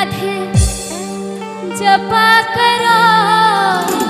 राधे जपा करो।